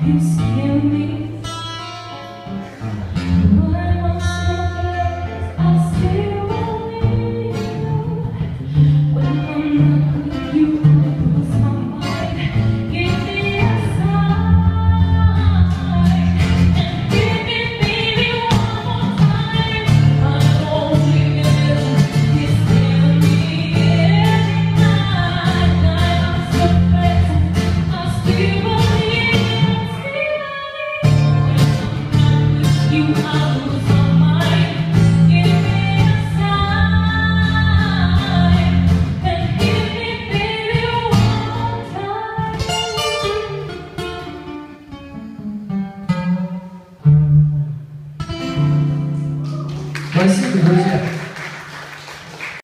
Please kill me.